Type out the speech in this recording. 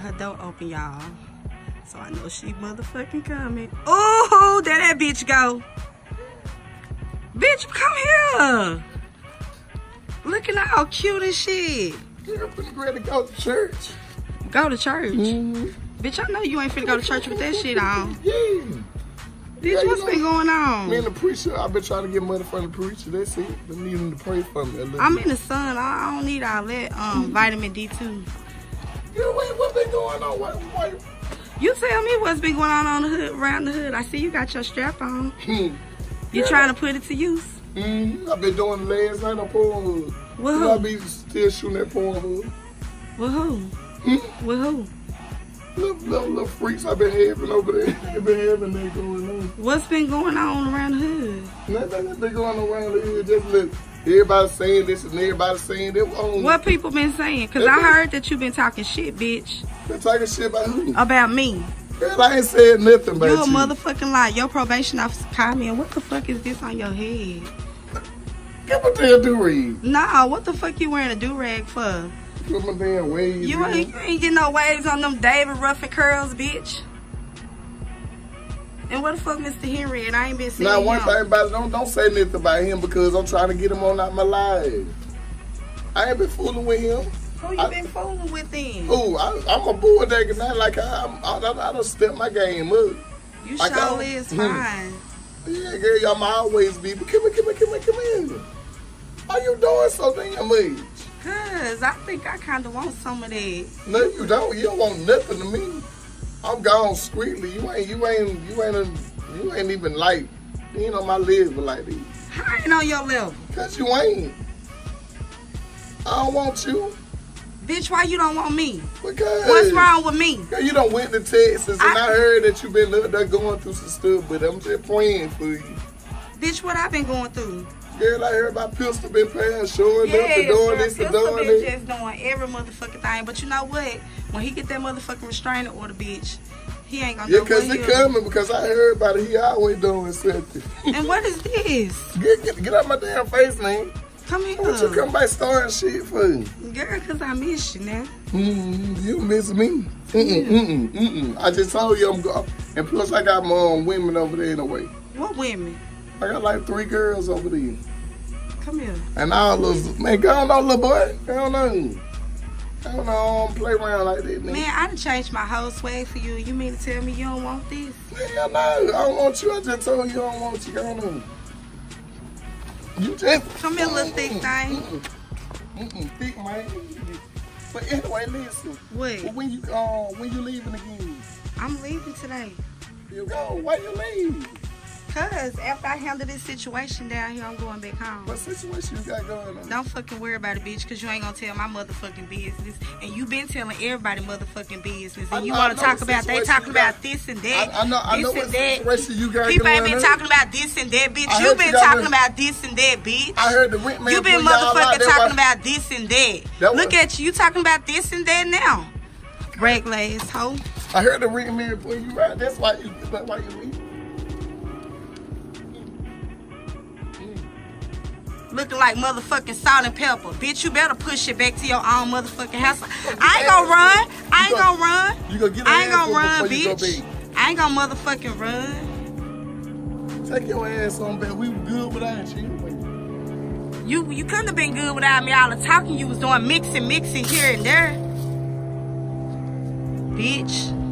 Her door open, y'all. So I know she motherfucking coming. Oh, there that bitch go. Bitch, come here. Looking all cute and shit. Girl, pretty ready to go to church. Go to church. Mm-hmm. Bitch, I know you ain't finna go to church with that shit on. Yeah. Bitch, Yeah, what's know- been going on? Me and the preacher, I've been trying to get money from the preacher. That's it. Been needing to pray for me I'm bit. in the sun. I, I don't need all that um vitamin D2. Yeah, wait, what been going on? Why, why? You tell me what's been going on on the hood, around the hood. I see you got your strap on. Hmm. You Yeah. trying to put it to use? Mm, I've been doing the last night on Pornhub. With You know, I be still shooting at Pornhub. With who? Hmm? With who? Little, little, little freaks I've been having over there. I've been having that going on. What's been going on around the hood? Nothing that been going around here. Just look, everybody saying this and everybody saying that. Oh, What people been saying? Cause I heard that you been talking shit, bitch, Been talking shit about who? about me. Girl, I ain't said nothing about You you. a motherfucking lie. Your probation officer called me and what the fuck is this on your head? Get my damn do-rag. Nah, what the fuck you wearing a do-rag for? Put my damn waves. You ain't, you ain't getting no waves on them David Ruffin curls, bitch. And what the fuck, Mr. Henry? And I ain't been seeing Now, one him. thing about it, don't, don't say nothing about him because I'm trying to get him on out my life. I ain't been fooling with him. Who you I- been fooling with then? Ooh, I, I'm a bull nigga now. Like, I, I'm, I, I, I done stepped my game up. You I sure don't- is Hmm. fine. Yeah, girl, y'all my always be. But come here, come here, come here, come here. Why you doing so damn much? Cause I think I kinda want some of that. No, you don't. You don't want nothing to me. I'm gone sweetly. You ain't, you ain't, you ain't, a, you ain't even like, you on my were like these. I ain't on your level. Cause you ain't. I don't want you. Bitch, why you don't want me? Because What's wrong with me? Girl, you done went to Texas and I, I- heard that you been up there going through some stuff, but I'm just praying for you. Bitch, what I've been going through? Girl, I heard about Pistol been paying, showing up Yeah, and doing this and doing that. just doing every motherfucking thing. But you know what? When he get that motherfucking restraining order, bitch, he ain't gonna Yeah, cause he coming because I heard about it. He always doing something. And what is this? get, get, get out my damn face, man. Come here. What you come by starting shit for? Girl, cause I miss you now. Mm, you miss me. Mm-mm, mm-mm, mm-mm. I just told you I'm going. And plus I got my own women over there anyway. What women? I got like three girls over there. Come here. And all man, go on, little boy. Go on. I don't know, I don't play around like that, man. Man, I done changed my whole swag for you. You mean to tell me you don't want this? Hell no, I don't want you. I just told you I don't want you. You just. Come here, little thick thing. Mm-mm. Mm-mm, thick, man. But anyway, listen. What? When you uh, when you leaving again? I'm leaving today. You go. Why you leave? Cause after I handle this situation down here, I'm going back home. What situation you got going on? Don't fucking worry about it, bitch, cause you ain't gonna tell my motherfucking business. And you been telling everybody motherfucking business. I And you wanna talk about they talking about this and that. I, I know. I this know and what that. situation you got People ain't been talking about this and that, bitch. You been you talking the- about this and that, bitch. I heard the rent man. You been put y'all out. motherfucking talking about this and that. That Look was- at you, you talking about this and that now. Rag ass hoe. I heard the rent man put you right. That's why you. That's why you leave. Looking like motherfucking salt and pepper. Bitch, you better push it back to your own motherfucking house. I ain't gonna run. I ain't gonna run. You gonna get I ain't gonna run, bitch. I ain't gonna motherfucking run. Take your ass on back. We good without you. You you couldn't have been good without me. All the talking you was doing, mixing, mixing here and there. Bitch.